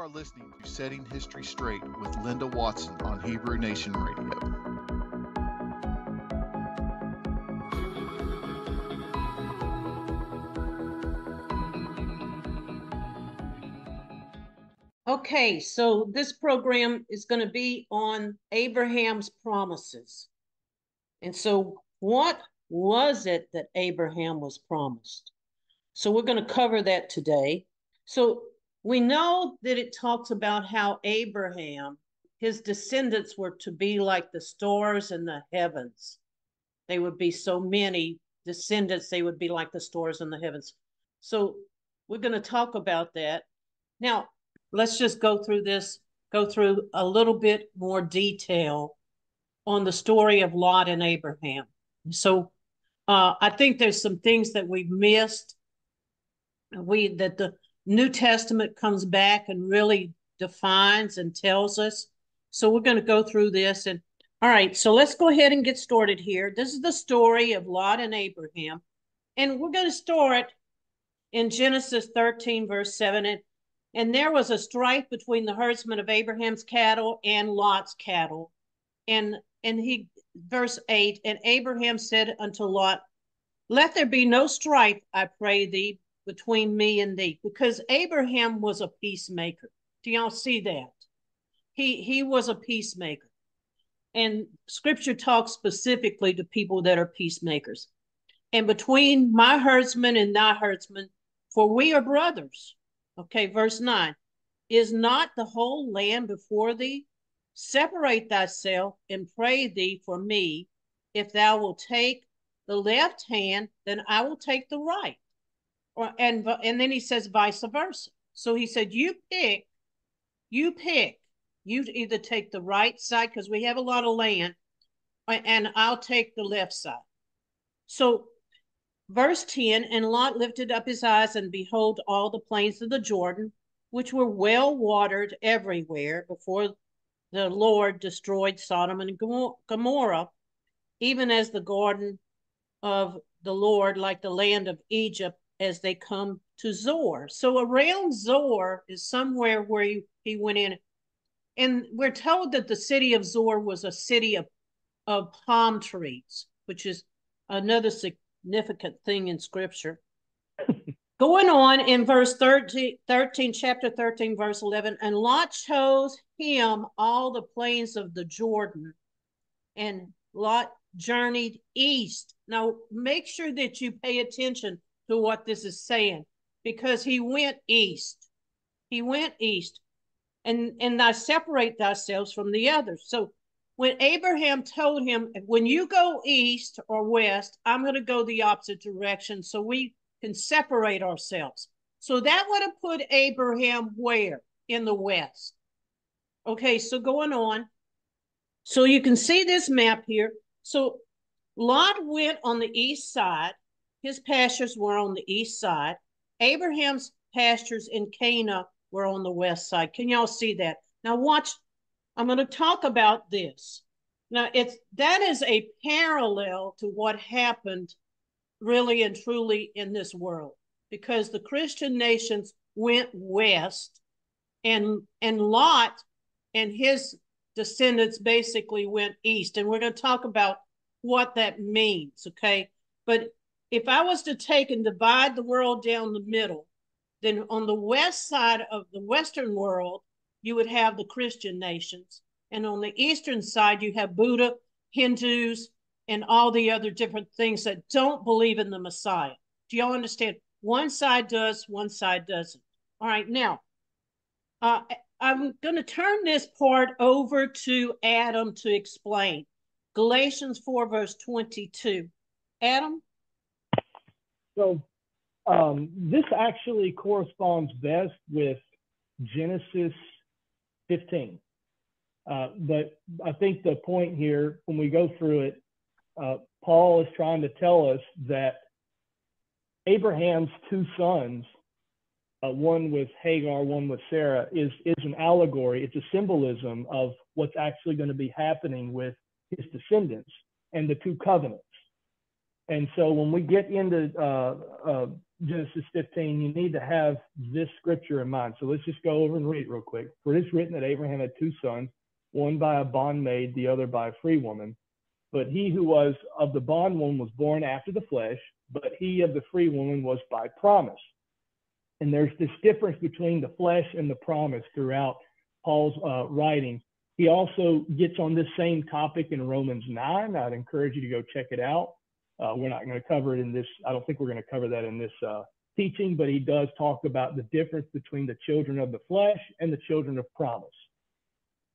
are listening to Setting History Straight with Linda Watson on Hebrew Nation Radio. Okay, so this program is going to be on Abraham's promises. And so, what was it that Abraham was promised? So, we're going to cover that today. So, we know that it talks about how Abraham, his descendants were to be like the stars in the heavens. They would be so many descendants, they would be like the stars in the heavens. So we're going to talk about that. Now, let's just go through this, go through a little bit more detail on the story of Lot and Abraham. So uh, I think there's some things that we've missed. We that the New Testament comes back and really defines and tells us. So we're going to go through this. And all right, so let's go ahead and get started here. This is the story of Lot and Abraham. And we're going to start in Genesis 13, verse 7. And, and there was a strife between the herdsmen of Abraham's cattle and Lot's cattle. And and he verse 8, and Abraham said unto Lot, Let there be no strife, I pray thee, between me and thee because Abraham was a peacemaker. Do y'all see that? He he was a peacemaker. And scripture talks specifically to people that are peacemakers. And between my herdsman and thy herdsman, for we are brothers. Okay, verse 9. Is not the whole land before thee? Separate thyself and pray thee for me. If thou wilt take the left hand, then I will take the right and and then he says vice versa. So he said, you pick, you pick. You either take the right side because we have a lot of land, and I'll take the left side. So verse 10 and Lot lifted up his eyes and behold all the plains of the Jordan, which were well watered everywhere before the Lord destroyed Sodom and Gomorrah, even as the garden of the Lord, like the land of Egypt, as they come to Zoar. So around Zoar is somewhere where he, he went in. And we're told that the city of Zoar was a city of, of palm trees, which is another significant thing in scripture. Going on in verse 13, 13, chapter 13, verse 11, and Lot chose him all the plains of the Jordan, and Lot journeyed east. Now, make sure that you pay attention to what this is saying because he went east. He went east and and thou separate thyself from the others. So when Abraham told him, when you go east or west, I'm going to go the opposite direction so we can separate ourselves. So that would have put Abraham where? In the west. Okay, so going on. So you can see this map here. So Lot went on the east side his pastures were on the east side. Abraham's pastures in Canaan were on the west side. Can y'all see that? Now watch. I'm going to talk about this. Now it's that is a parallel to what happened really and truly in this world because the Christian nations went west and and Lot and his descendants basically went east and we're going to talk about what that means okay but if I was to take and divide the world down the middle, then on the west side of the Western world, you would have the Christian nations. And on the eastern side, you have Buddha, Hindus, and all the other different things that don't believe in the Messiah. Do y'all understand? One side does, one side doesn't. All right, now, uh, I'm going to turn this part over to Adam to explain. Galatians 4, verse 22. Adam? So um, this actually corresponds best with Genesis 15. Uh, but I think the point here, when we go through it, uh, Paul is trying to tell us that Abraham's two sons, uh, one with Hagar, one with Sarah, is is an allegory. It's a symbolism of what's actually going to be happening with his descendants and the two covenants. And so when we get into uh, uh, Genesis 15, you need to have this scripture in mind. So let's just go over and read it real quick. For it is written that Abraham had two sons, one by a bondmaid, the other by a free woman. But he who was of the bondwoman was born after the flesh, but he of the free woman was by promise. And there's this difference between the flesh and the promise throughout Paul's uh, writing. He also gets on this same topic in Romans 9. I'd encourage you to go check it out. Uh, we're not going to cover it in this. I don't think we're going to cover that in this uh, teaching, but he does talk about the difference between the children of the flesh and the children of promise.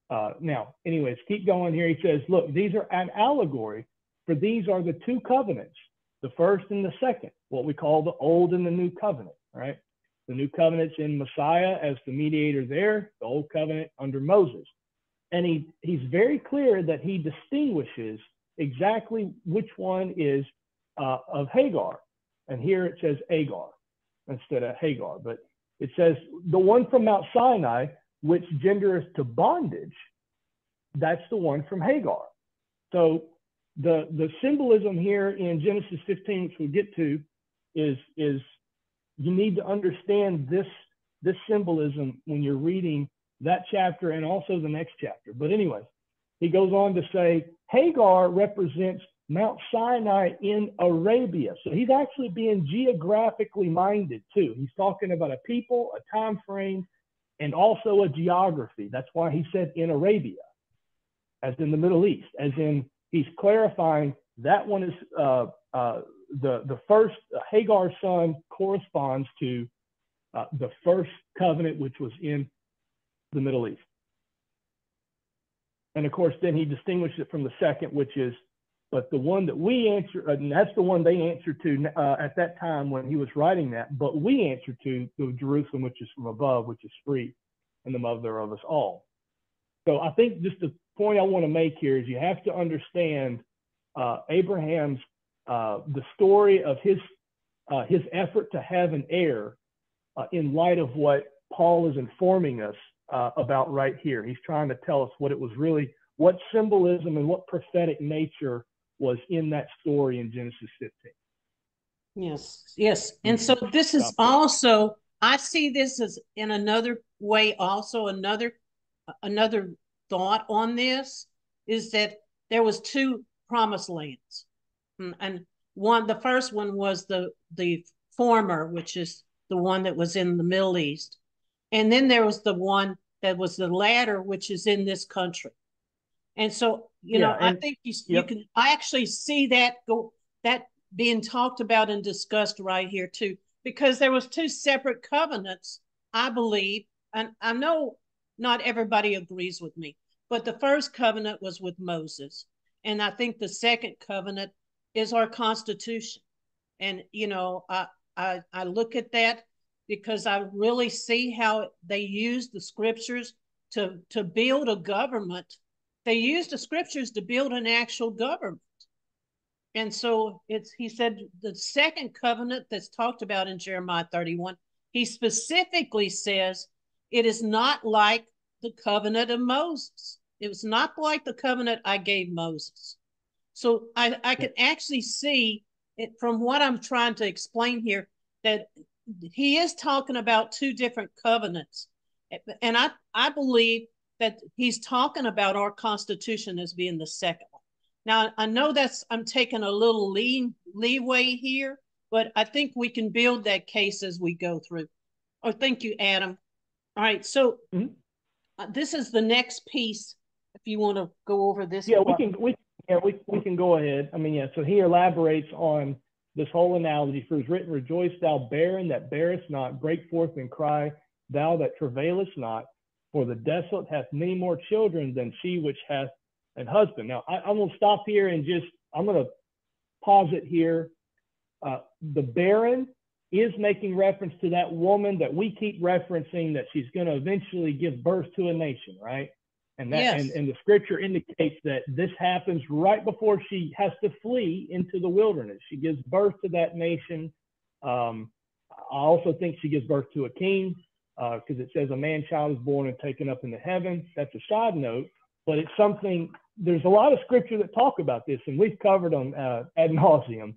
Uh, now, anyways, keep going here. He says, look, these are an allegory, for these are the two covenants, the first and the second, what we call the old and the new covenant, right? The new covenant's in Messiah as the mediator there, the old covenant under Moses. And he, he's very clear that he distinguishes exactly which one is uh, of Hagar. And here it says Agar instead of Hagar, but it says the one from Mount Sinai, which gendereth to bondage, that's the one from Hagar. So the the symbolism here in Genesis 15, which we'll get to, is is you need to understand this this symbolism when you're reading that chapter and also the next chapter. But anyway, he goes on to say Hagar represents Mount Sinai in Arabia. So he's actually being geographically minded too. He's talking about a people, a time frame, and also a geography. That's why he said in Arabia, as in the Middle East, as in he's clarifying that one is uh, uh, the the first uh, Hagar's son corresponds to uh, the first covenant, which was in the Middle East. And of course, then he distinguished it from the second, which is, but the one that we answer, and that's the one they answered to uh, at that time when he was writing that, but we answer to the Jerusalem, which is from above, which is free, and the mother of us all. So I think just the point I want to make here is you have to understand uh, Abraham's uh, the story of his uh, his effort to have an heir uh, in light of what Paul is informing us uh, about right here. He's trying to tell us what it was really, what symbolism and what prophetic nature was in that story in Genesis 15. Yes, yes. And so this is also, I see this as in another way, also another another thought on this is that there was two promised lands. Hmm, and one the first one was the the former, which is the one that was in the Middle East. And then there was the one that was the latter, which is in this country. And so, you yeah, know, and, I think you, yep. you can, I actually see that go, that being talked about and discussed right here too, because there was two separate covenants, I believe, and I know not everybody agrees with me, but the first covenant was with Moses. And I think the second covenant is our constitution. And, you know, I, I, I look at that because I really see how they use the scriptures to, to build a government. They use the scriptures to build an actual government. And so it's he said the second covenant that's talked about in Jeremiah 31, he specifically says it is not like the covenant of Moses. It was not like the covenant I gave Moses. So I, I can actually see it from what I'm trying to explain here that he is talking about two different covenants. And I, I believe that he's talking about our constitution as being the second one. Now I know that's I'm taking a little lean leeway here, but I think we can build that case as we go through. Oh, thank you, Adam. All right, so mm-hmm. uh, this is the next piece. If you want to go over this, yeah, part. we can we yeah we we can go ahead. I mean, yeah. So he elaborates on this whole analogy. For it is written, Rejoice, thou barren that bearest not, break forth and cry, thou that travailest not, for the desolate hath many more children than she which hath an husband. Now, I, am going to stop here and just, I'm going to pause it here. Uh, the barren is making reference to that woman that we keep referencing that she's going to eventually give birth to a nation, right? And that yes. and, and the scripture indicates that this happens right before she has to flee into the wilderness. She gives birth to that nation. Um, I also think she gives birth to a king because uh, it says a man child is born and taken up into heaven. That's a side note, but it's something. There's a lot of scripture that talk about this, and we've covered them uh, ad nauseum.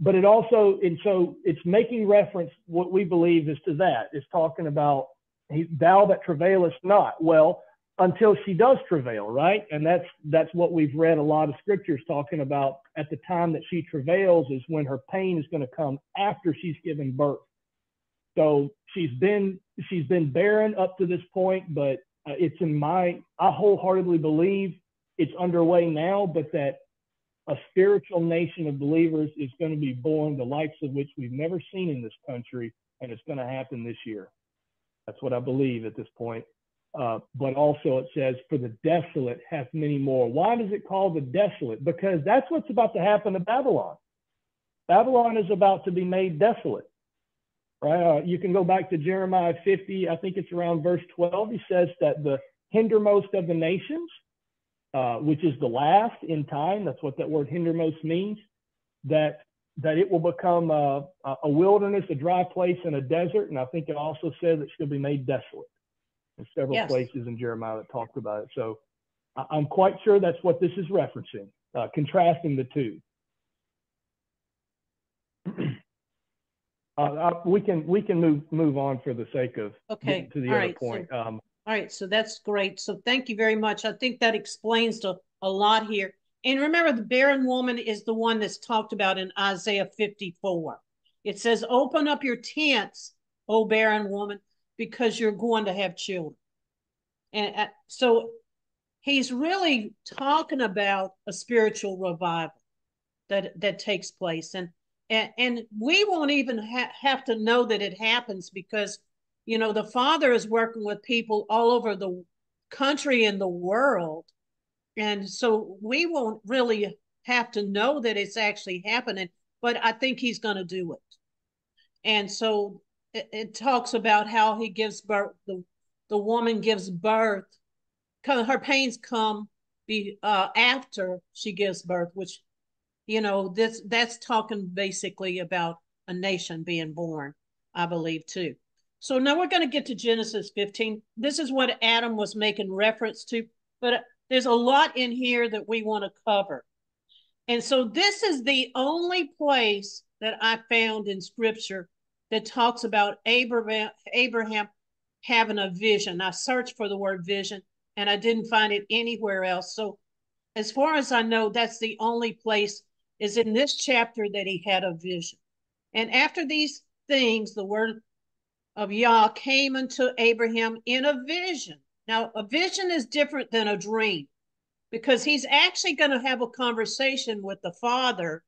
but it also, and so it's making reference, what we believe is to that. It's talking about, he, thou that travailest not. Well, until she does travail, right? And that's that's what we've read a lot of scriptures talking about at the time that she travails is when her pain is going to come after she's given birth. So she's been she's been barren up to this point, but uh, it's in my I wholeheartedly believe it's underway now, but that a spiritual nation of believers is going to be born, the likes of which we've never seen in this country, and it's going to happen this year. That's what I believe at this point. Uh, but also it says, for the desolate hath many more. Why does it call the desolate? Because that's what's about to happen to Babylon. Babylon is about to be made desolate. Right? Uh, you can go back to Jeremiah 50, I think it's around verse 12. He says that the hindermost of the nations, uh, which is the last in time, that's what that word hindermost means, that that it will become a, a wilderness, a dry place, and a desert. And I think it also says it shall be made desolate. There's several yes. places in Jeremiah that talked about it. So I'm quite sure that's what this is referencing, uh, contrasting the two. Uh, we can we can move move on for the sake of okay to the all other right. point. So, um, all right, so that's great. So thank you very much. I think that explains a, a lot here. And remember, the barren woman is the one that's talked about in Isaiah 54. It says, "Open up your tents, O barren woman, because you're going to have children." And uh, so he's really talking about a spiritual revival that that takes place. And and, and we won't even ha- have to know that it happens because you know the father is working with people all over the country and the world. And so we won't really have to know that it's actually happening but i think he's going to do it. And so it, it, talks about how he gives birth the, the woman gives birth her pains come be uh, after she gives birth which you know this that's talking basically about a nation being born i believe too. So now we're going to get to genesis 15 this is what adam was making reference to but there's a lot in here that we want to cover. And so this is the only place that i found in scripture that talks about abraham abraham having a vision i searched for the word vision and i didn't find it anywhere else so as far as i know that's the only place is in this chapter that he had a vision. And after these things, the word of Yah came unto Abraham in a vision. Now, a vision is different than a dream because he's actually going to have a conversation with the Father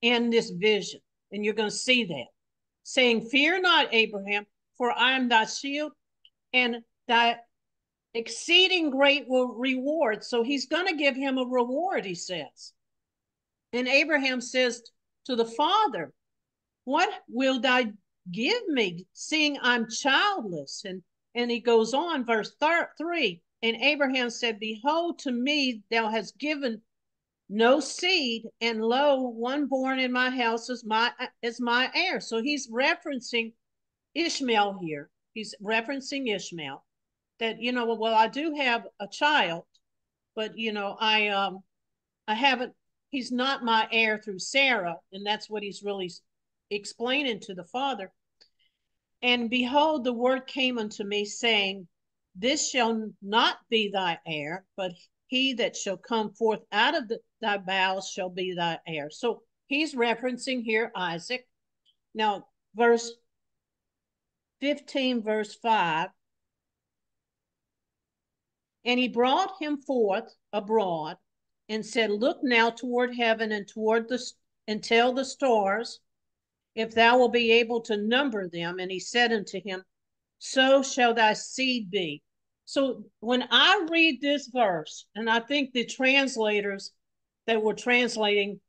in this vision. And you're going to see that saying, Fear not, Abraham, for I am thy shield and thy exceeding great reward. So he's going to give him a reward, he says. And Abraham says to the father, What will thou give me, seeing I'm childless? And, and he goes on, verse thir- 3 And Abraham said, Behold, to me thou hast given no seed, and lo, one born in my house is my is my heir. So he's referencing Ishmael here. He's referencing Ishmael. That you know, well, I do have a child, but you know, I um I haven't he's not my heir through Sarah. And that's what he's really explaining to the father. And behold, the word came unto me, saying, This shall not be thy heir, but he that shall come forth out of the, thy bowels shall be thy heir. So he's referencing here Isaac. Now, verse 15, verse 5. And he brought him forth abroad and said, Look now toward heaven and toward the and tell the stars, if thou will be able to number them. And he said unto him, So shall thy seed be. So when I read this verse, and I think the translators that were translating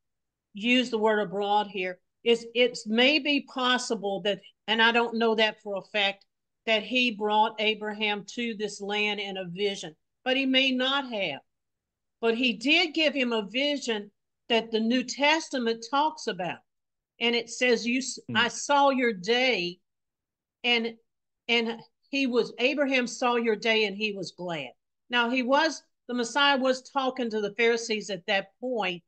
use the word abroad here, is it's maybe possible that, and I don't know that for a fact, that he brought Abraham to this land in a vision, but he may not have. But he did give him a vision that the New Testament talks about. And it says, You mm. I saw your day, and and he was Abraham saw your day and he was glad. Now he was the Messiah was talking to the Pharisees at that point,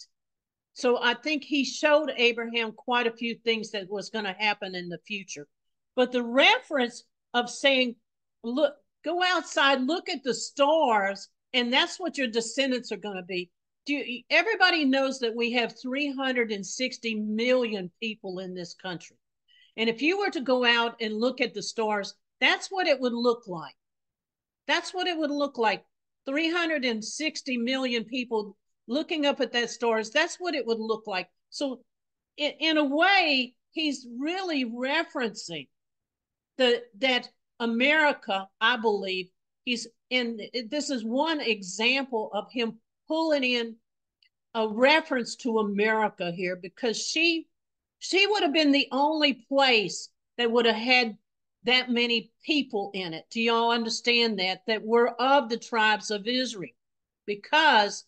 So I think he showed Abraham quite a few things that was going to happen in the future. But the reference of saying, look, go outside, look at the stars, and that's what your descendants are going to be. Do you, everybody knows that we have 360 million people in this country. And if you were to go out and look at the stars, that's what it would look like. That's what it would look like. 360 million people looking up at that stars. That's what it would look like. So, in, in a way, he's really referencing the that America, I believe, he's in. This is one example of him pulling in a reference to America here because she she would have been the only place that would have had that many people in it. Do y'all understand that? That were of the tribes of Israel. Because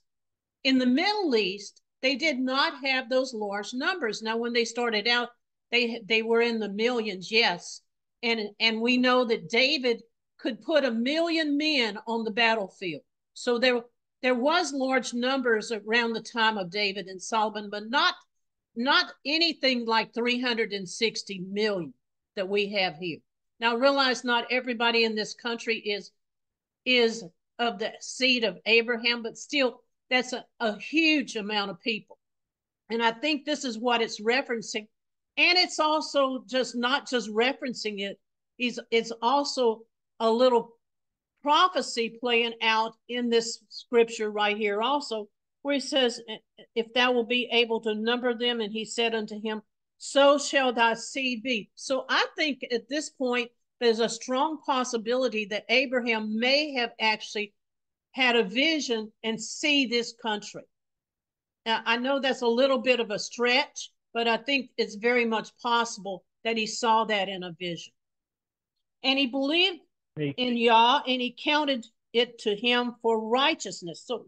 in the Middle East, they did not have those large numbers. Now, when they started out, they they were in the millions, yes. And and we know that David could put a million men on the battlefield. So there there was large numbers around the time of David and Solomon, but not not anything like 360 million that we have here. Now realize not everybody in this country is is of the seed of Abraham, but still that's a, a huge amount of people. And I think this is what it's referencing. And it's also just not just referencing it, it's, it's also a little prophecy playing out in this scripture right here also where he says if thou will be able to number them and he said unto him so shall thy seed be so i think at this point there's a strong possibility that abraham may have actually had a vision and see this country now i know that's a little bit of a stretch but i think it's very much possible that he saw that in a vision and he believed in Yah, and he counted it to him for righteousness. So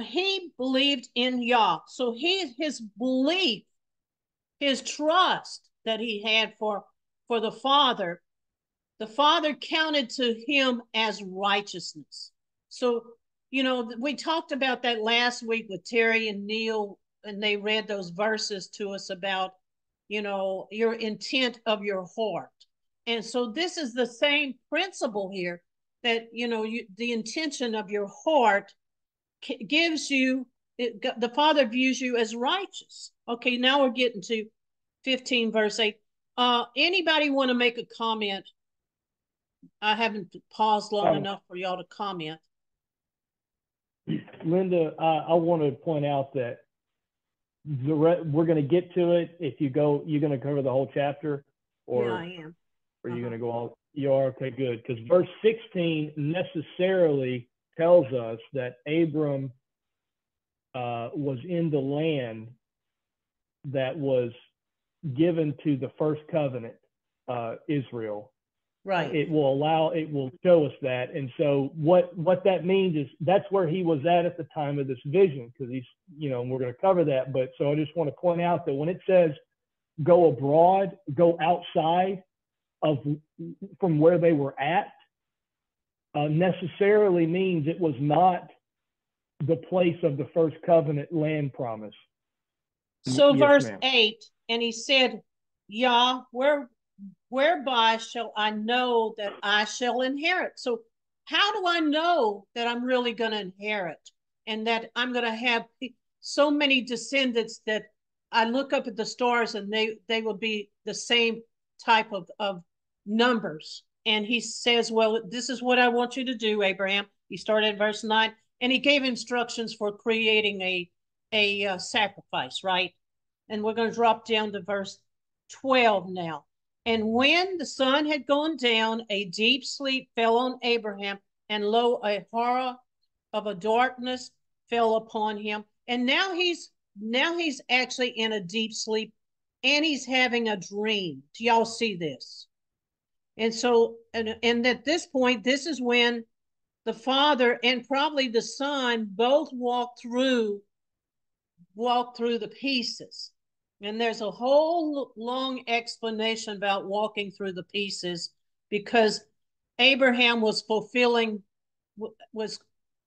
he believed in Yah. So he his belief, his trust that he had for for the Father, the Father counted to him as righteousness. So you know we talked about that last week with Terry and Neil, and they read those verses to us about you know your intent of your heart and so this is the same principle here that, you know, you, the intention of your heart gives you, it, the Father views you as righteous. Okay, now we're getting to 15 verse 8. Uh, anybody want to make a comment? I haven't paused long um, enough for y'all to comment. Linda, I, I want to point out that the re- we're going to get to it. If you go, you're going to cover the whole chapter, or yeah, I am. Are you going to go all? You are okay, good. Because verse 16 necessarily tells us that Abram uh, was in the land that was given to the first covenant, uh, Israel. Right. It will allow. It will show us that. And so what what that means is that's where he was at at the time of this vision, because he's you know we're going to cover that. But so I just want to point out that when it says go abroad, go outside of from where they were at uh, necessarily means it was not the place of the first covenant land promise. So yes, verse. 8, and he said, Yah, where whereby shall I know that I shall inherit? So how do I know that I'm really going to inherit and that I'm going to have so many descendants that I look up at the stars and they they will be the same type of, of numbers. And he says, Well, this is what I want you to do, Abraham. He started at verse 9 and he gave instructions for creating a, a uh, sacrifice, right? And we're going to drop down to verse 12 now. And when the sun had gone down, a deep sleep fell on Abraham, and lo, a horror of a darkness fell upon him. And now he's now he's actually in a deep sleep and he's having a dream. Do y'all see this? And so, and, and at this point, this is when the father and probably the son both walk through walk through the pieces. And there's a whole long explanation about walking through the pieces because Abraham was fulfilling was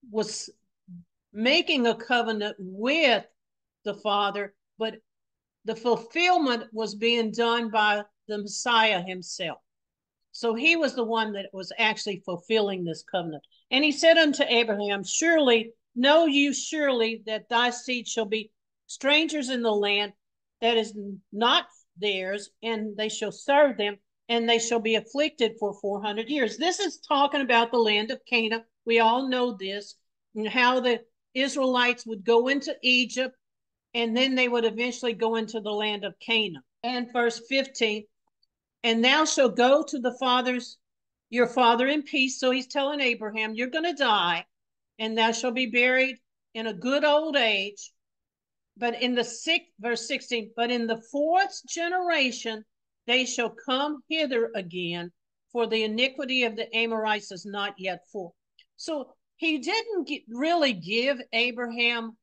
was making a covenant with the Father, but the fulfillment was being done by the Messiah himself. So he was the one that was actually fulfilling this covenant. And he said unto Abraham, Surely, know you surely that thy seed shall be strangers in the land that is not theirs, and they shall serve them, and they shall be afflicted for 400 years. This is talking about the land of Canaan. We all know this, and how the Israelites would go into Egypt, and then they would eventually go into the land of Canaan. And verse 15, and thou shalt go to the fathers, your father in peace. So he's telling Abraham, you're going to die, and thou shalt be buried in a good old age. But in the sixth, verse 16, but in the fourth generation, they shall come hither again, for the iniquity of the Amorites is not yet full. So he didn't get, really give Abraham,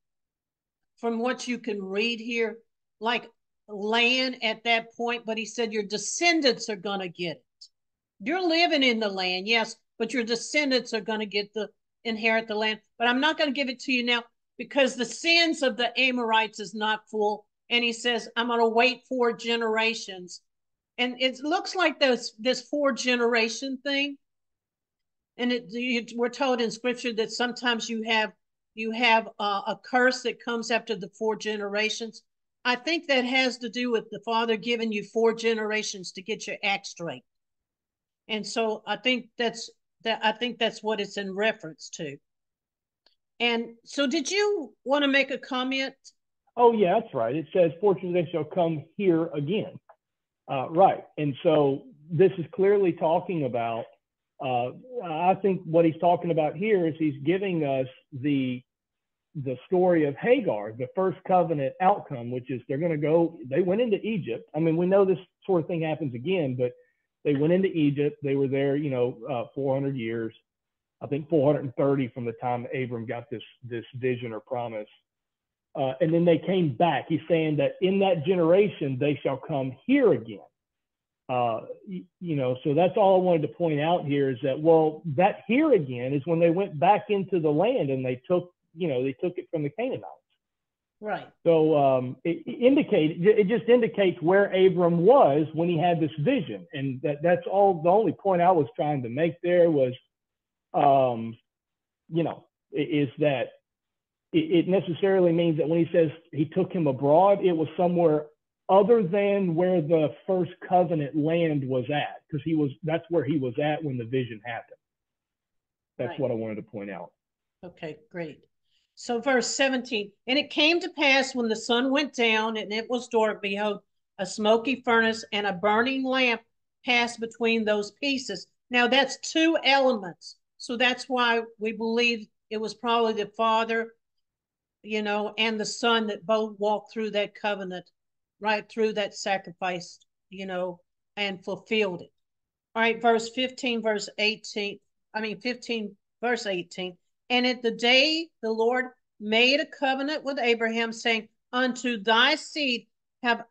from what you can read here, like land at that point, but he said your descendants are going to get it. You're living in the land, yes, but your descendants are going to get the inherit the land. But I'm not going to give it to you now because the sins of the Amorites is not full. And he says, I'm going to wait four generations. And it looks like this this four generation thing. And it, you, we're told in scripture that sometimes you have you have uh, a curse that comes after the four generations. I think that has to do with the father giving you four generations to get your act straight. And so I think that's that I think that's what it's in reference to. And so did you want to make a comment? Oh yeah, that's right. It says, fortunately they shall come here again. Uh, right. And so this is clearly talking about uh, I think what he's talking about here is he's giving us the the story of Hagar, the first covenant outcome, which is they're going to go, they went into Egypt. I mean, we know this sort of thing happens again, but they went into Egypt. They were there, you know, uh, 400 years. I think 430 from the time Abram got this this vision or promise. Uh, and then they came back. He's saying that in that generation they shall come here again. Uh, you, you know, so that's all I wanted to point out here is that well, that here again is when they went back into the land and they took you know, they took it from the Canaanites. Right. So um, it, it indicates it just indicates where Abram was when he had this vision, and that that's all. The only point I was trying to make there was, um, you know, is that it, it necessarily means that when he says he took him abroad, it was somewhere other than where the first covenant land was at, because he was that's where he was at when the vision happened. That's Right. what I wanted to point out. Okay, great. So verse 17, and it came to pass when the sun went down and it was dark, behold, a smoky furnace and a burning lamp passed between those pieces. Now that's two elements. So that's why we believe it was probably the father, you know, and the son that both walked through that covenant, right through that sacrifice, you know, and fulfilled it. All right, verse 15, verse 18, I mean 15, verse 18. And at the day the Lord made a covenant with Abraham, saying, Unto thy seed have,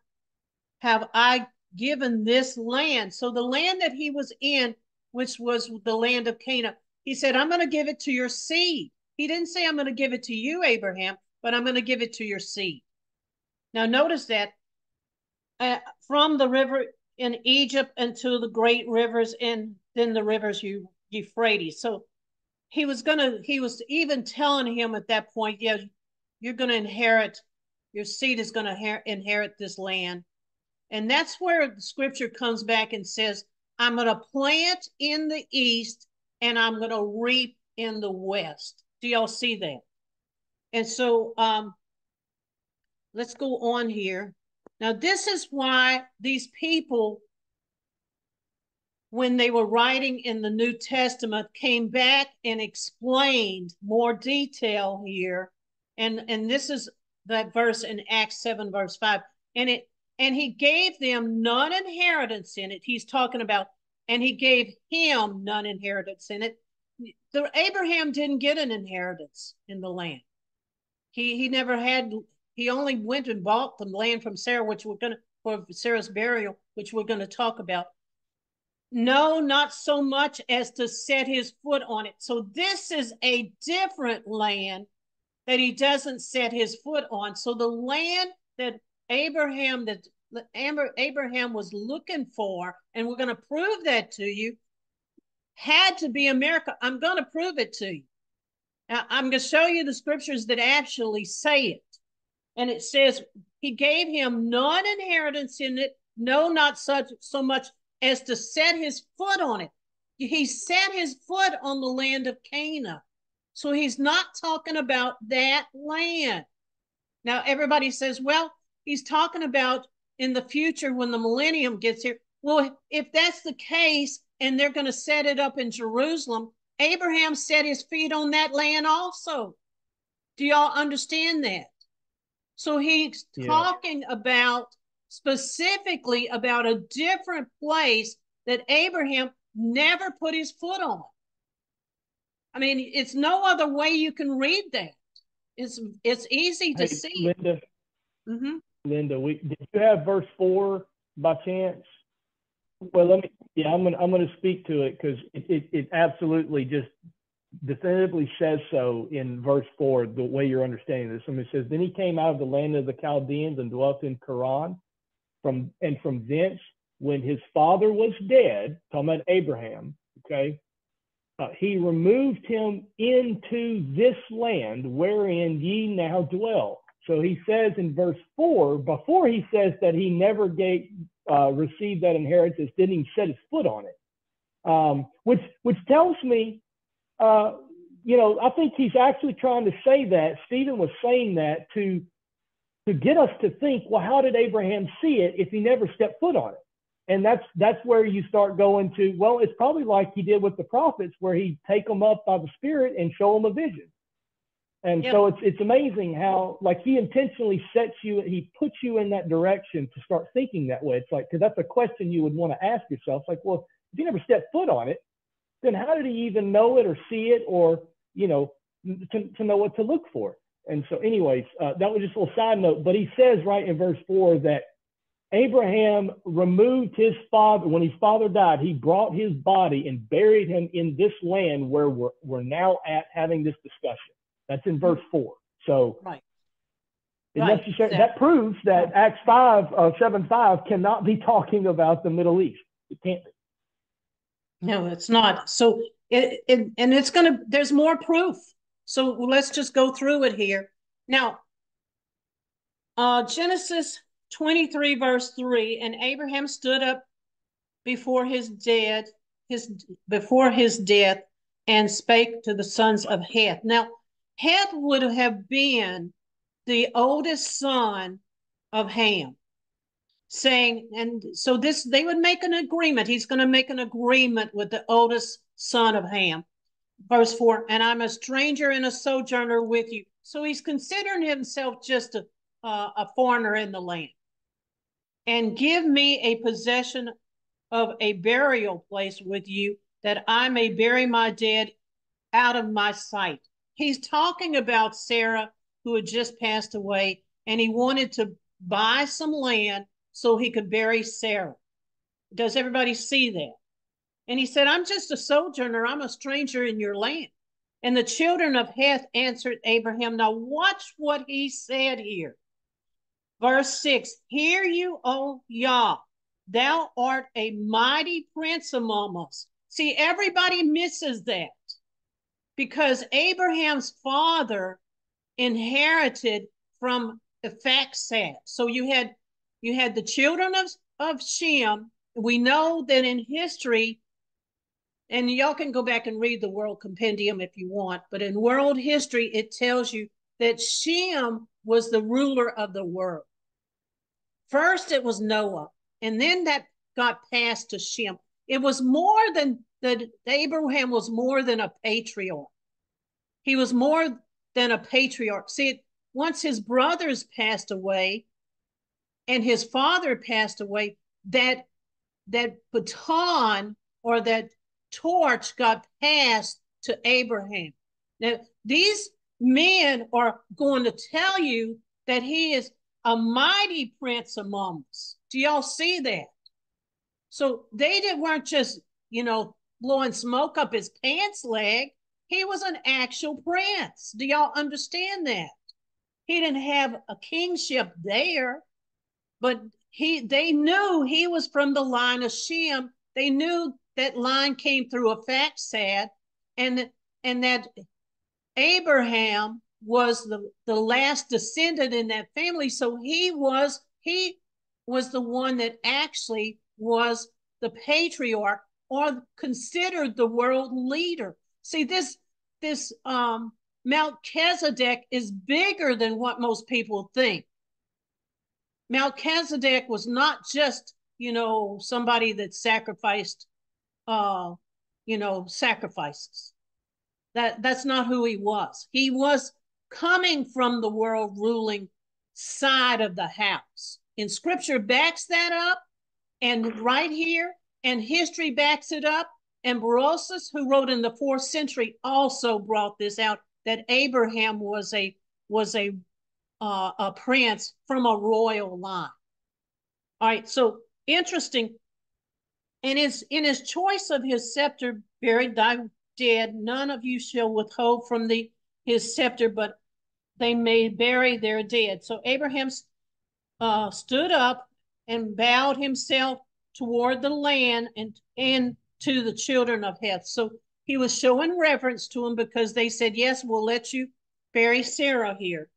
have I given this land. So the land that he was in, which was the land of Canaan, he said, I'm going to give it to your seed. He didn't say, I'm going to give it to you, Abraham, but I'm going to give it to your seed. Now, notice that uh, from the river in Egypt into the great rivers and then the rivers Euphrates. So he was gonna he was even telling him at that point yeah you're gonna inherit your seed is gonna her- inherit this land. And that's where the scripture comes back and says i'm gonna plant in the east and i'm gonna reap in the west. Do y'all see that? And so um let's go on here. Now this is why these people when they were writing in the New Testament, came back and explained more detail here. And, and this is that verse in Acts 7, verse 5. And it and he gave them none inheritance in it. He's talking about, and he gave him none inheritance in it. The Abraham didn't get an inheritance in the land. He he never had he only went and bought the land from Sarah, which we're gonna for Sarah's burial, which we're gonna talk about. No, not so much as to set his foot on it. So this is a different land that he doesn't set his foot on. So the land that Abraham that Abraham was looking for, and we're going to prove that to you, had to be America. I'm going to prove it to you. Now, I'm going to show you the scriptures that actually say it. And it says, He gave him non inheritance in it, no, not such so much as to set his foot on it. He set his foot on the land of Canaan. So he's not talking about that land. Now, everybody says, well, he's talking about in the future when the millennium gets here. Well, if that's the case and they're going to set it up in Jerusalem, Abraham set his feet on that land also. Do y'all understand that? So he's yeah. talking about specifically about a different place that Abraham never put his foot on. I mean, it's no other way you can read that. It's it's easy to hey, see. Linda, mm-hmm. Linda, we did you have verse four by chance? Well, let me. Yeah, I'm gonna I'm gonna speak to it because it, it it absolutely just definitively says so in verse four. The way you're understanding this, somebody says, then he came out of the land of the Chaldeans and dwelt in Charan, from and from thence when his father was dead, talking about Abraham, okay, uh, he removed him into this land wherein ye now dwell. So he says in verse four, before he says that he never gave, uh, received that inheritance, didn't even set his foot on it, um, which which tells me, uh, you know, I think he's actually trying to say that Stephen was saying that to to get us to think, well, how did Abraham see it if he never stepped foot on it? and that's that's where you start going to well it's probably like he did with the prophets where he take them up by the spirit and show them a vision and yep. so it's it's amazing how like he intentionally sets you he puts you in that direction to start thinking that way it's like because that's a question you would want to ask yourself like well if you never stepped foot on it then how did he even know it or see it or you know to, to know what to look for and so anyways uh, that was just a little side note but he says right in verse four that Abraham removed his father, when his father died, he brought his body and buried him in this land where we're, we're now at having this discussion. That's in verse 4. So, right. Right. Necessary, that proves that Acts 5, uh, 7 5 cannot be talking about the Middle East. It can't be. No, it's not. So, it, it and it's going to, there's more proof. So let's just go through it here. Now, uh, Genesis 23 verse 3 and abraham stood up before his dead his before his death and spake to the sons of heth. Now heth would have been the oldest son of ham saying and so this they would make an agreement. He's going to make an agreement with the oldest son of ham verse 4 and i'm a stranger and a sojourner with you so he's considering himself just a, uh, a foreigner in the land and give me a possession of a burial place with you that I may bury my dead out of my sight. He's talking about Sarah, who had just passed away, and he wanted to buy some land so he could bury Sarah. Does everybody see that? And he said, I'm just a sojourner, I'm a stranger in your land. And the children of Heth answered Abraham. Now, watch what he said here. Verse 6 Hear you, O Yah, thou art a mighty prince among us. See, everybody misses that because Abraham's father inherited from the. So you had you had the children of, of Shem. We know that in history, and y'all can go back and read the World Compendium if you want, but in world history, it tells you that Shem was the ruler of the world. First, it was Noah, and then that got passed to Shem. It was more than that. Abraham was more than a patriarch. He was more than a patriarch. See, once his brothers passed away, and his father passed away, that that baton or that torch got passed to Abraham. Now, these men are going to tell you that he is a mighty prince among us. Do y'all see that? So they did, weren't just, you know, blowing smoke up his pants leg. he was an actual prince. Do y'all understand that? He didn't have a kingship there, but he they knew he was from the line of Shem. They knew that line came through a Arphaxad, and and that Abraham was the, the last descendant in that family. So he was he was the one that actually was the patriarch or considered the world leader. See, this this um Melchizedek is bigger than what most people think. Melchizedek was not just, you know, somebody that sacrificed uh, you know, sacrifices. That that's not who he was. He was coming from the world ruling side of the house. And scripture backs that up, and right here, and history backs it up. And Berosus, who wrote in the fourth century, also brought this out that Abraham was a was a uh, a prince from a royal line. All right, so interesting. And his in his choice of his scepter, buried thy dead, none of you shall withhold from the his scepter, but they may bury their dead. So Abraham uh, stood up and bowed himself toward the land and, and to the children of Heth. So he was showing reverence to them because they said, Yes, we'll let you bury Sarah here.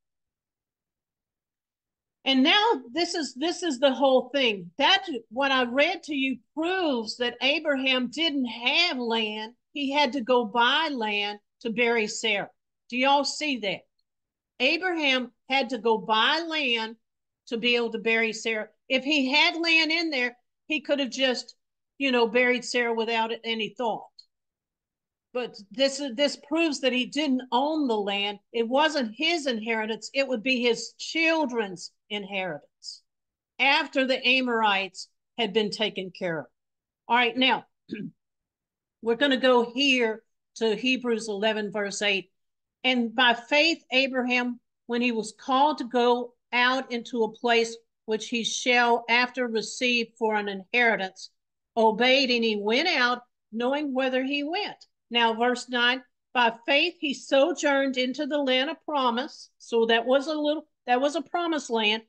And now this is this is the whole thing. That what I read to you proves that Abraham didn't have land. He had to go buy land to bury Sarah. Do y'all see that? Abraham had to go buy land to be able to bury Sarah. If he had land in there, he could have just, you know, buried Sarah without any thought. But this this proves that he didn't own the land. It wasn't his inheritance. It would be his children's inheritance after the Amorites had been taken care of. All right, now we're going to go here to Hebrews 11, verse 8. And by faith, Abraham, when he was called to go out into a place which he shall after receive for an inheritance, obeyed, and he went out, knowing whither he went. Now, verse 9 by faith he sojourned into the land of promise. So that was a little, that was a promised land.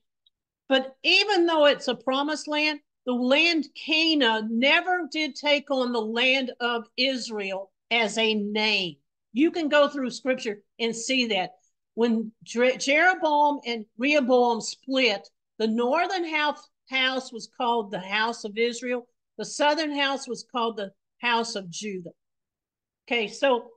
But even though it's a promised land, the land Canaan never did take on the land of Israel as a name. You can go through scripture and see that. When Jeroboam and Rehoboam split, the northern house, house was called the house of Israel, the southern house was called the house of Judah. Okay, so,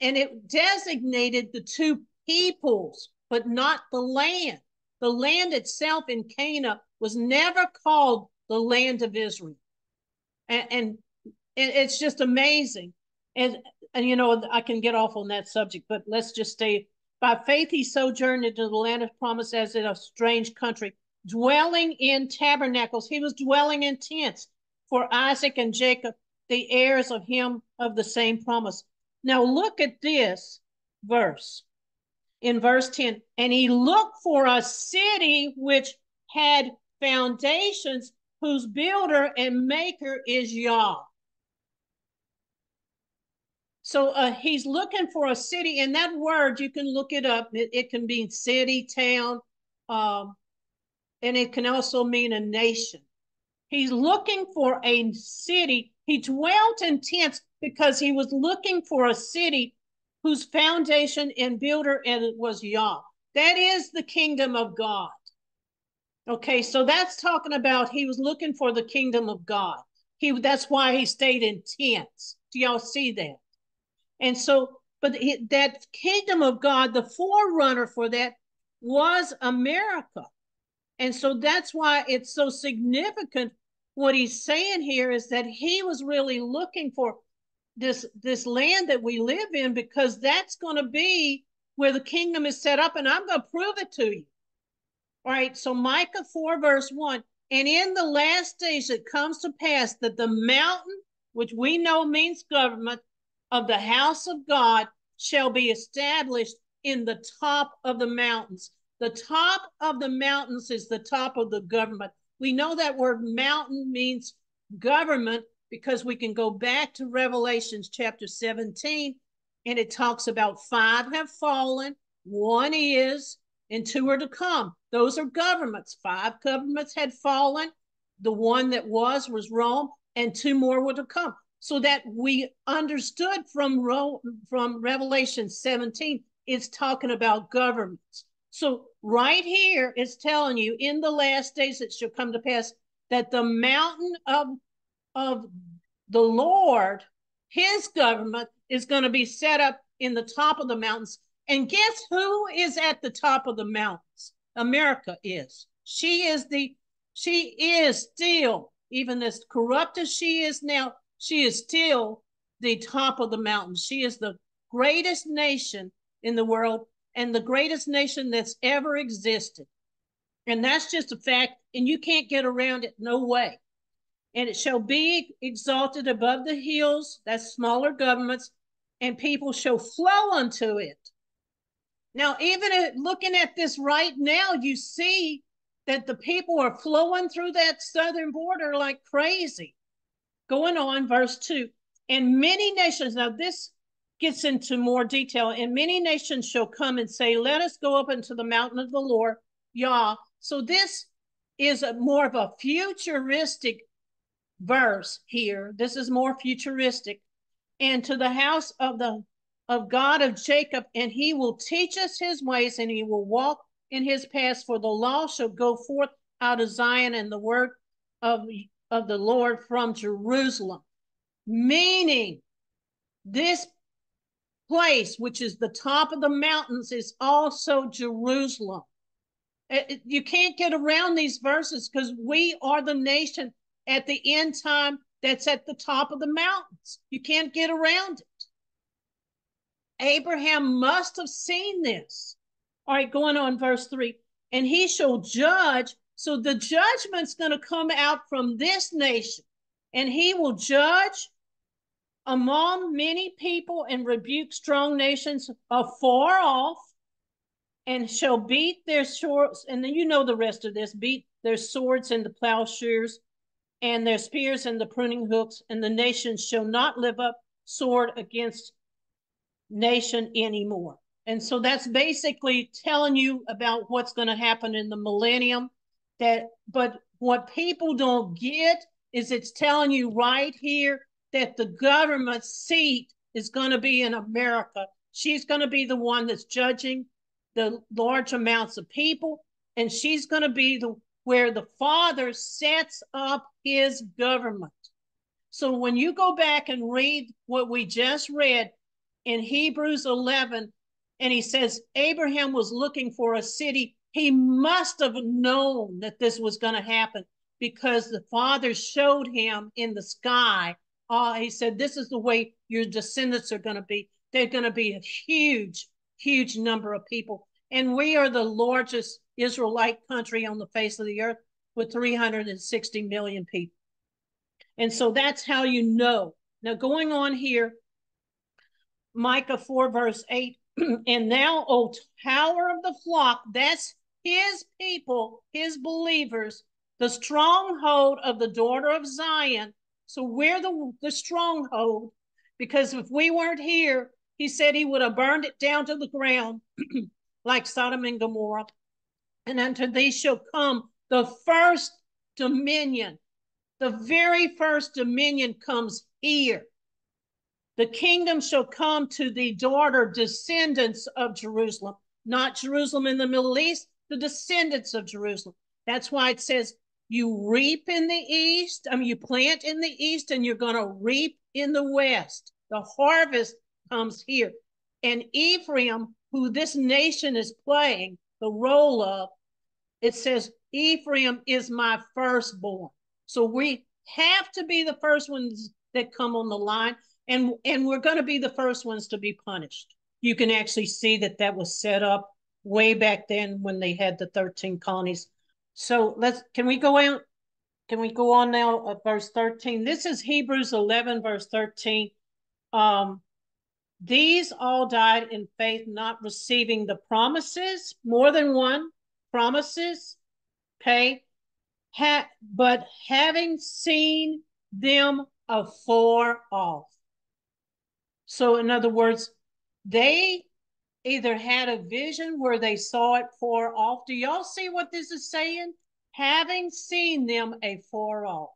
and it designated the two peoples, but not the land. The land itself in Canaan was never called the land of Israel. And, and, and it's just amazing. And and you know, I can get off on that subject, but let's just stay. By faith, he sojourned into the land of promise as in a strange country, dwelling in tabernacles. He was dwelling in tents for Isaac and Jacob, the heirs of him of the same promise. Now, look at this verse in verse 10 and he looked for a city which had foundations, whose builder and maker is Yah. So uh, he's looking for a city, and that word you can look it up. It, it can mean city, town, um, and it can also mean a nation. He's looking for a city. He dwelt in tents because he was looking for a city whose foundation and builder and was Yah. That is the kingdom of God. Okay, so that's talking about he was looking for the kingdom of God. He that's why he stayed in tents. Do y'all see that? And so, but it, that kingdom of God, the forerunner for that was America. And so that's why it's so significant. What he's saying here is that he was really looking for this this land that we live in because that's going to be where the kingdom is set up and I'm going to prove it to you. All right, so Micah 4 verse 1, and in the last days it comes to pass that the mountain which we know means government of the house of God shall be established in the top of the mountains. The top of the mountains is the top of the government. We know that word mountain means government because we can go back to Revelations chapter 17 and it talks about five have fallen, one is, and two are to come. Those are governments. Five governments had fallen. The one that was was Rome, and two more were to come. So that we understood from Rome, from Revelation 17, it's talking about governments. So right here it's telling you in the last days it shall come to pass that the mountain of of the Lord, his government is going to be set up in the top of the mountains. And guess who is at the top of the mountains? America is. She is the, she is still, even as corrupt as she is now, she is still the top of the mountain. She is the greatest nation in the world and the greatest nation that's ever existed. And that's just a fact, and you can't get around it, no way and it shall be exalted above the hills, that's smaller governments, and people shall flow unto it. Now, even looking at this right now, you see that the people are flowing through that southern border like crazy. Going on, verse 2 and many nations, now this gets into more detail, and many nations shall come and say, Let us go up into the mountain of the Lord, Yah. So this is a more of a futuristic verse here. This is more futuristic. And to the house of the of God of Jacob, and he will teach us his ways, and he will walk in his paths. For the law shall go forth out of Zion, and the word of, of the Lord from Jerusalem. Meaning, this place, which is the top of the mountains, is also Jerusalem. It, you can't get around these verses because we are the nation at the end time that's at the top of the mountains. You can't get around it. Abraham must have seen this. All right, going on verse 3 and he shall judge. So the judgment's going to come out from this nation, and he will judge among many people and rebuke strong nations afar off and shall beat their swords. And then you know the rest of this beat their swords into plowshares and their spears and the pruning hooks, and the nations shall not live up sword against nation anymore. And so that's basically telling you about what's going to happen in the millennium. That, but what people don't get is it's telling you right here that the government seat is going to be in America. She's going to be the one that's judging the large amounts of people, and she's going to be the where the Father sets up his government. So when you go back and read what we just read in Hebrews 11, and he says Abraham was looking for a city, he must have known that this was going to happen because the Father showed him in the sky. Uh, he said, This is the way your descendants are going to be. They're going to be a huge, huge number of people. And we are the largest Israelite country on the face of the earth with 360 million people. And so that's how you know. Now, going on here, Micah 4, verse 8, and now, O tower of the flock, that's his people, his believers, the stronghold of the daughter of Zion. So we're the, the stronghold because if we weren't here, he said he would have burned it down to the ground like Sodom and Gomorrah and unto thee shall come the first dominion. The very first dominion comes here. The kingdom shall come to the daughter descendants of Jerusalem, not Jerusalem in the Middle East, the descendants of Jerusalem. That's why it says you reap in the east, I mean, you plant in the east and you're going to reap in the west. The harvest comes here. And Ephraim, who this nation is playing the role of, it says, Ephraim is my firstborn. So we have to be the first ones that come on the line, and, and we're going to be the first ones to be punished. You can actually see that that was set up way back then when they had the 13 colonies. So let's, can we go out? Can we go on now verse 13? This is Hebrews 11, verse 13. Um, these all died in faith, not receiving the promises, more than one, promises, okay, ha- but having seen them afar off. So, in other words, they either had a vision where they saw it far off. Do y'all see what this is saying? Having seen them afar off.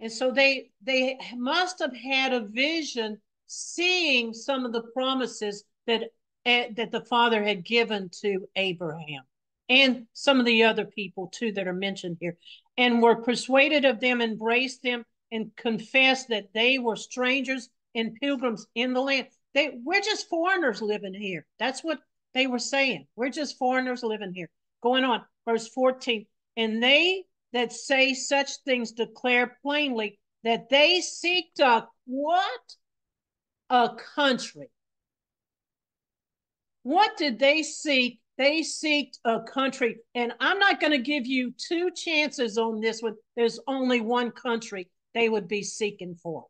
And so they they must have had a vision seeing some of the promises that uh, that the father had given to Abraham and some of the other people too that are mentioned here and were persuaded of them embraced them and confessed that they were strangers and pilgrims in the land. They we're just foreigners living here. That's what they were saying. We're just foreigners living here. Going on verse 14 and they that say such things declare plainly that they seek to what? A country. What did they seek? They seeked a country. And I'm not going to give you two chances on this one. There's only one country they would be seeking for.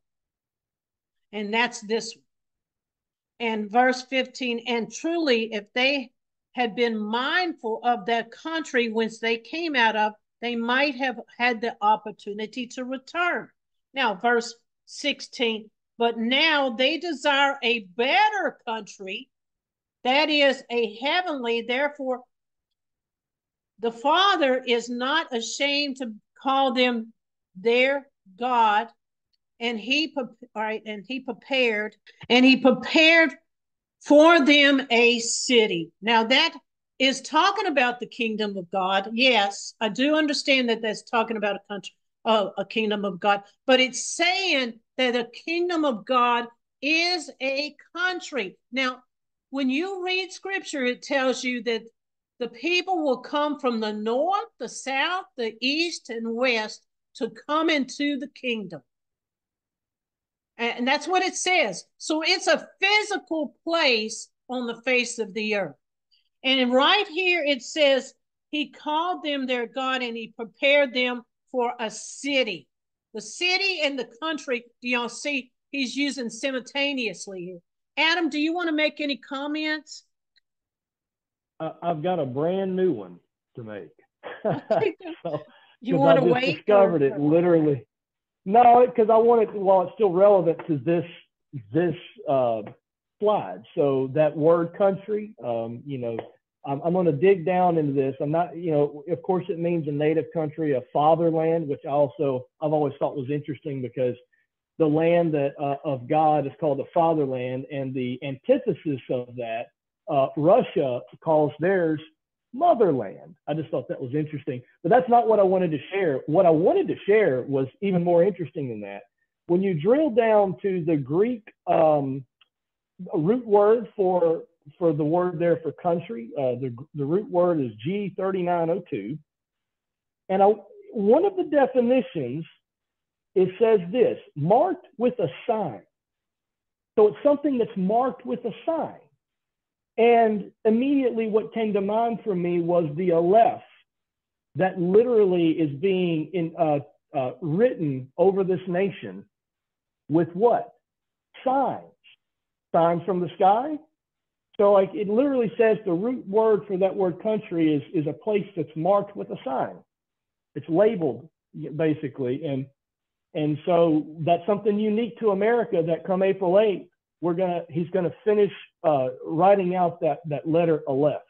And that's this one. And verse 15, and truly, if they had been mindful of that country whence they came out of, they might have had the opportunity to return. Now, verse 16, but now they desire a better country, that is a heavenly, therefore, the Father is not ashamed to call them their God. And he, all right, and he prepared, and he prepared for them a city. Now that is talking about the kingdom of God. Yes, I do understand that that's talking about a country, a kingdom of God, but it's saying that a kingdom of God is a country. Now, when you read scripture, it tells you that the people will come from the north, the south, the east, and west to come into the kingdom. And that's what it says. So it's a physical place on the face of the earth. And right here it says, He called them their God and He prepared them for a city. The city and the country, do y'all see? He's using simultaneously here. Adam, do you want to make any comments? I've got a brand new one to make. so, you want to wait? Discovered or... it literally. No, because I want it while it's still relevant to this this uh, slide. So that word country, um, you know, I'm, I'm going to dig down into this. I'm not, you know, of course it means a native country, a fatherland, which I also I've always thought was interesting because the land that uh, of God is called the fatherland, and the antithesis of that, uh, Russia calls theirs motherland. I just thought that was interesting, but that's not what I wanted to share. What I wanted to share was even more interesting than that. When you drill down to the Greek um, root word for for the word there for country. Uh, the, the root word is G3902. And I, one of the definitions, it says this, marked with a sign. So it's something that's marked with a sign. And immediately what came to mind for me was the Aleph that literally is being in, uh, uh, written over this nation with what? Signs. Signs from the sky, so like it literally says the root word for that word country is is a place that's marked with a sign. It's labeled basically, and and so that's something unique to America. That come April 8th, we're gonna he's gonna finish uh, writing out that that letter Aleph,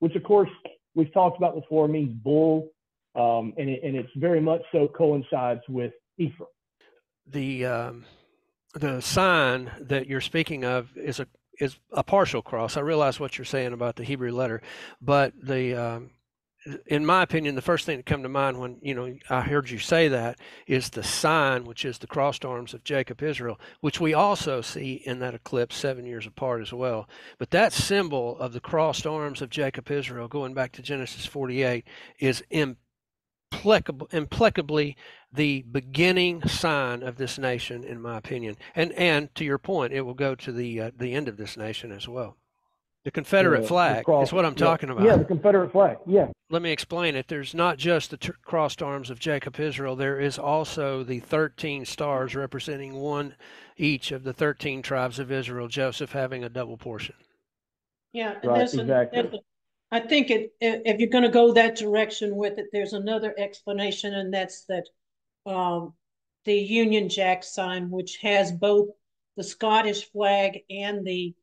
which of course we've talked about before means bull, um, and it, and it's very much so coincides with Ephraim. The um, the sign that you're speaking of is a is a partial cross. I realize what you're saying about the Hebrew letter, but the um, in my opinion, the first thing that come to mind when you know I heard you say that is the sign, which is the crossed arms of Jacob Israel, which we also see in that eclipse seven years apart as well. But that symbol of the crossed arms of Jacob Israel, going back to Genesis 48, is implacably the beginning sign of this nation, in my opinion. And and to your point, it will go to the uh, the end of this nation as well. The Confederate yeah, flag is what I'm yeah, talking about. Yeah, the Confederate flag. Yeah. Let me explain it. There's not just the t- crossed arms of Jacob Israel. There is also the 13 stars representing one each of the 13 tribes of Israel. Joseph having a double portion. Yeah, right, exactly. I think it, if you're going to go that direction with it, there's another explanation, and that's that um, the Union Jack sign, which has both the Scottish flag and the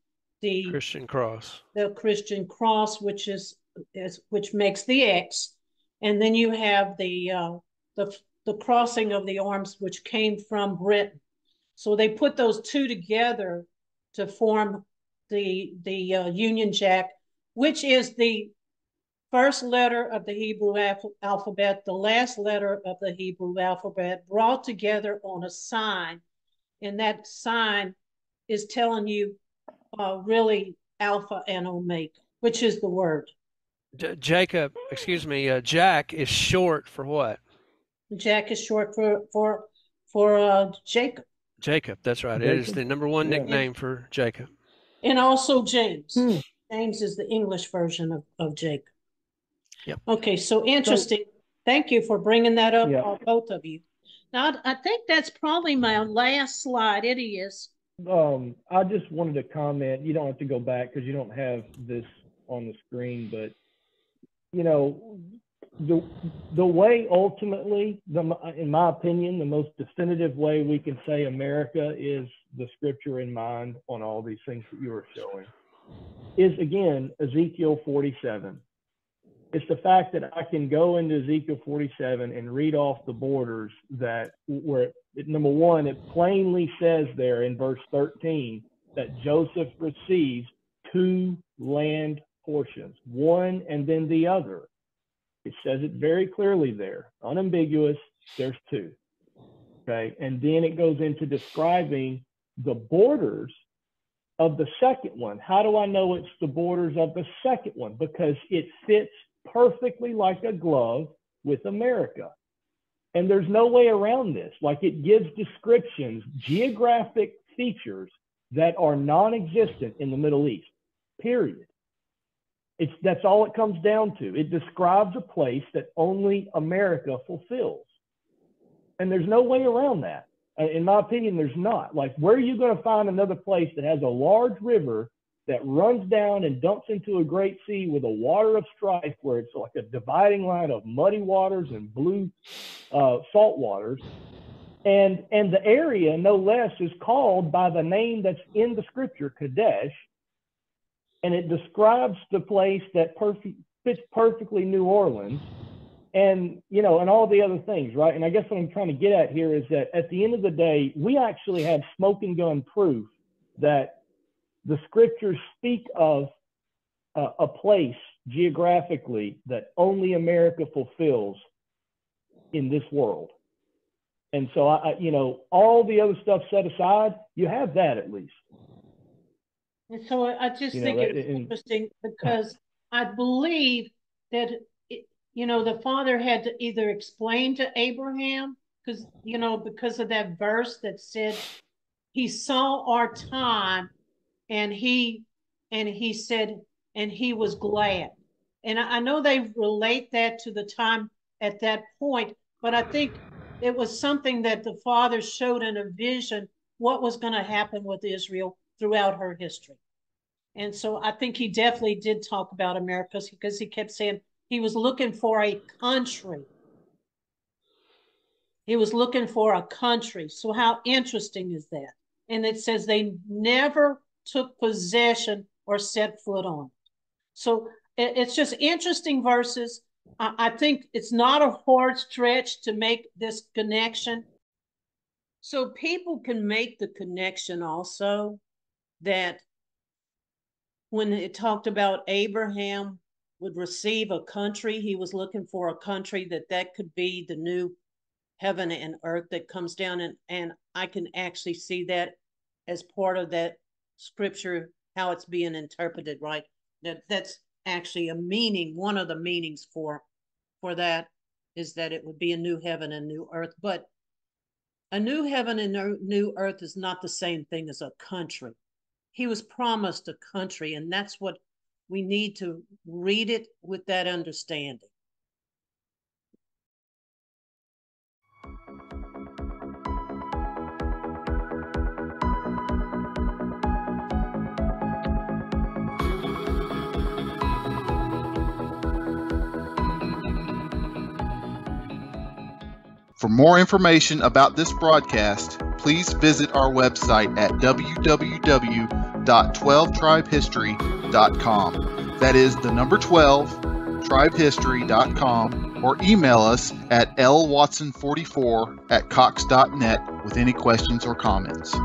the Christian cross. the Christian cross, which is, is which makes the X, and then you have the uh, the the crossing of the arms, which came from Britain. So they put those two together to form the the uh, Union Jack, which is the first letter of the Hebrew alphabet, the last letter of the Hebrew alphabet, brought together on a sign, and that sign is telling you uh, really Alpha and Omega, which is the word. J- Jacob, excuse me, uh, Jack is short for what? Jack is short for for for uh, Jacob. Jacob, that's right. Jacob? It is the number one yeah. nickname for Jacob. And also James. Hmm. James is the English version of, of Jacob. Yep. Okay, so interesting. So, Thank you for bringing that up, yeah. both of you. Now, I think that's probably my last slide. It is. Um, I just wanted to comment. You don't have to go back because you don't have this on the screen, but you know, the the way ultimately, the in my opinion, the most definitive way we can say America is the scripture in mind on all these things that you were showing is again Ezekiel 47. It's the fact that I can go into Ezekiel 47 and read off the borders that where it, number one, it plainly says there in verse 13 that Joseph receives two land portions, one and then the other. It says it very clearly there, unambiguous, there's two. Okay. And then it goes into describing the borders of the second one. How do I know it's the borders of the second one? Because it fits perfectly like a glove with America. And there's no way around this. Like it gives descriptions, geographic features that are non existent in the Middle East, period. It's, that's all it comes down to. It describes a place that only America fulfills. And there's no way around that. In my opinion, there's not. Like, where are you going to find another place that has a large river that runs down and dumps into a great sea with a water of strife where it's like a dividing line of muddy waters and blue uh, salt waters and and the area no less is called by the name that's in the scripture kadesh and it describes the place that fits perfectly new orleans and you know and all the other things right and i guess what i'm trying to get at here is that at the end of the day we actually have smoking gun proof that the scriptures speak of uh, a place geographically that only America fulfills in this world. And so, I, I, you know, all the other stuff set aside, you have that at least. And so I just you think know, it's and, interesting because I believe that, you know, the father had to either explain to Abraham, because, you know, because of that verse that said, he saw our time and he and he said and he was glad. And I, know they relate that to the time at that point but i think it was something that the father showed in a vision what was going to happen with israel throughout her history. And so i think he definitely did talk about america because he kept saying he was looking for a country he was looking for a country so how interesting is that and it says they never took possession or set foot on. So it's just interesting verses. I think it's not a hard stretch to make this connection. So people can make the connection also that when it talked about Abraham would receive a country, he was looking for a country that that could be the new heaven and earth that comes down and and I can actually see that as part of that scripture, how it's being interpreted, right? That that's actually a meaning. One of the meanings for for that is that it would be a new heaven and new earth. But a new heaven and new earth is not the same thing as a country. He was promised a country, and that's what we need to read it with that understanding. For more information about this broadcast, please visit our website at www.12tribehistory.com. That is the number 12, tribehistory.com, or email us at lwatson44 at cox.net with any questions or comments.